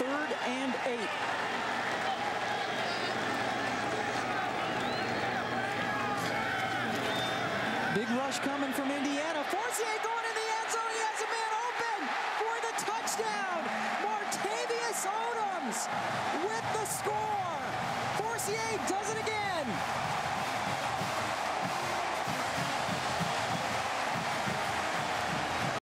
third and eight. Big rush coming from Indiana. Forcier going in the end zone. He has a man open for the touchdown. Martavius Odoms with the score. Forcier does it again.